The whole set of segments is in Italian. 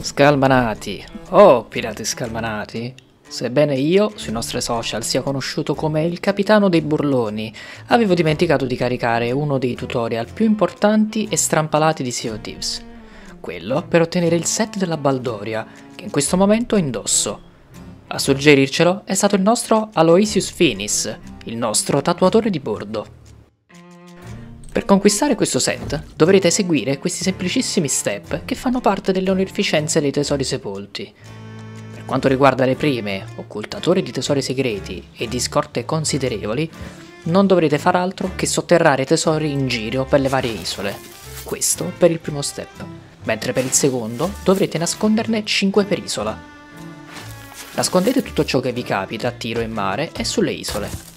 Scalmanati. Oh, pirati scalmanati. Sebbene io, sui nostri social, sia conosciuto come il capitano dei burloni, avevo dimenticato di caricare uno dei tutorial più importanti e strampalati di Sea Thieves. Quello per ottenere il set della Baldoria, che in questo momento indosso. A suggerircelo è stato il nostro Aloysius Finis, il nostro tatuatore di bordo. Per conquistare questo set dovrete eseguire questi semplicissimi step che fanno parte delle onorificenze dei tesori sepolti. Per quanto riguarda le prime, occultatori di tesori segreti e di scorte considerevoli, non dovrete far altro che sotterrare tesori in giro per le varie isole. Questo per il primo step, mentre per il secondo dovrete nasconderne 5 per isola. Nascondete tutto ciò che vi capita a tiro in mare e sulle isole,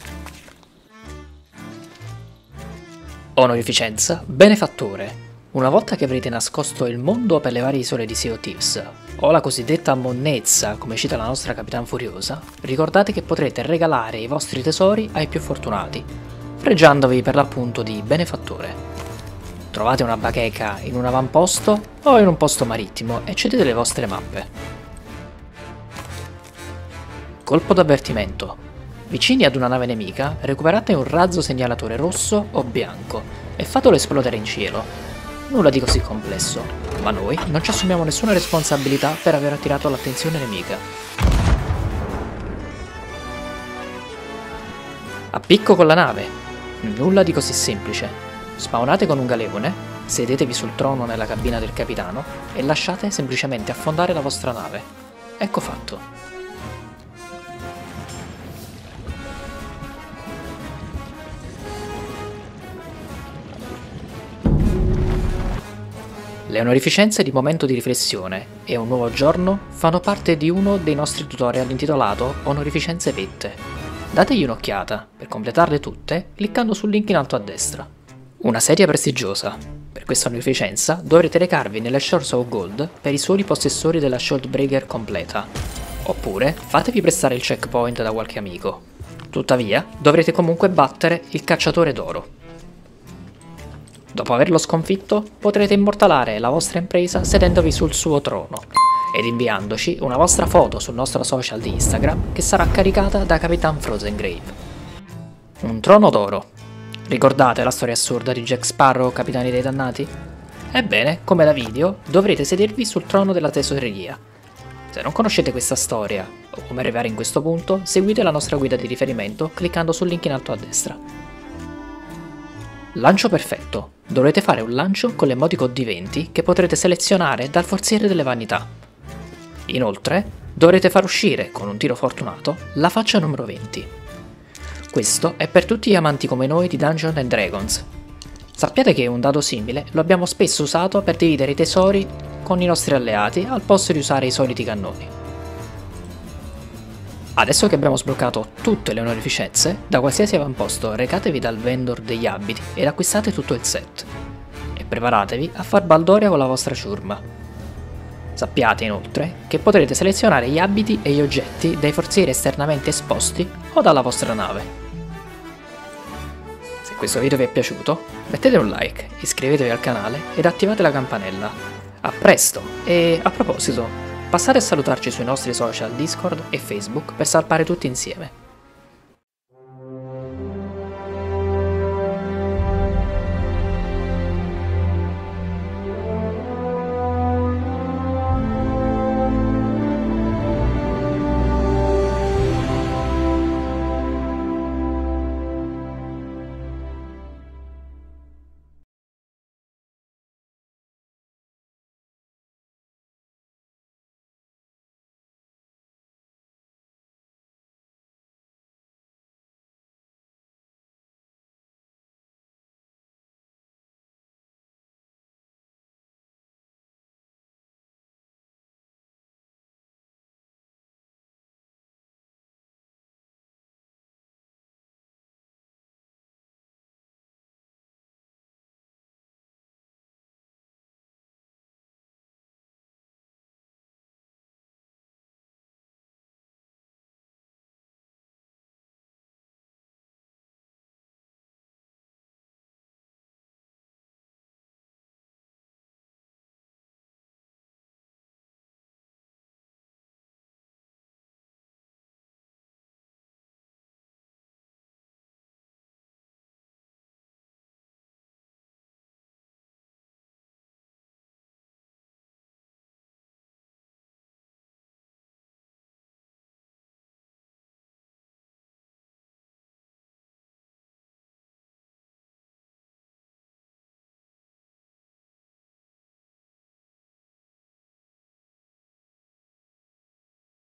Onorificenza, benefattore. Una volta che avrete nascosto il mondo per le varie isole di Sea of Thieves, o la cosiddetta monnezza, come cita la nostra Capitan Furiosa, ricordate che potrete regalare i vostri tesori ai più fortunati, fregiandovi per l'appunto di benefattore. Trovate una bacheca in un avamposto o in un posto marittimo e cedete le vostre mappe. Colpo d'avvertimento. Vicini ad una nave nemica, recuperate un razzo segnalatore rosso o bianco e fatelo esplodere in cielo. Nulla di così complesso, ma noi non ci assumiamo nessuna responsabilità per aver attirato l'attenzione nemica. A picco con la nave. Nulla di così semplice. Spawnate con un galeone, sedetevi sul trono nella cabina del capitano e lasciate semplicemente affondare la vostra nave. Ecco fatto. Le onorificenze di momento di riflessione e un nuovo giorno fanno parte di uno dei nostri tutorial intitolato Onorificenze Vette. Dategli un'occhiata per completarle tutte cliccando sul link in alto a destra. Una serie prestigiosa. Per questa onorificenza dovrete recarvi nelle Shores of Gold per i soli possessori della Shieldbreaker completa. Oppure fatevi prestare il checkpoint da qualche amico. Tuttavia dovrete comunque battere il cacciatore d'oro. Dopo averlo sconfitto, potrete immortalare la vostra impresa sedendovi sul suo trono ed inviandoci una vostra foto sul nostro social di Instagram che sarà caricata da Capitan Frozengrave. Un trono d'oro. Ricordate la storia assurda di Jack Sparrow, Capitani dei Dannati? Ebbene, come da video, dovrete sedervi sul trono della tesoreria. Se non conoscete questa storia o come arrivare in questo punto, seguite la nostra guida di riferimento cliccando sul link in alto a destra. Lancio perfetto. Dovrete fare un lancio con l'emoticon di 20 che potrete selezionare dal forziere delle vanità. Inoltre, dovrete far uscire, con un tiro fortunato, la faccia numero 20. Questo è per tutti gli amanti come noi di Dungeons and Dragons. Sappiate che un dado simile lo abbiamo spesso usato per dividere i tesori con i nostri alleati al posto di usare i soliti cannoni. Adesso che abbiamo sbloccato tutte le onorificenze, da qualsiasi avamposto recatevi dal vendor degli abiti ed acquistate tutto il set. E preparatevi a far baldoria con la vostra ciurma. Sappiate inoltre che potrete selezionare gli abiti e gli oggetti dai forzieri esternamente esposti o dalla vostra nave. Se questo video vi è piaciuto, mettete un like, iscrivetevi al canale ed attivate la campanella. A presto! E a proposito, Passate a salutarci sui nostri social Discord e Facebook per salpare tutti insieme.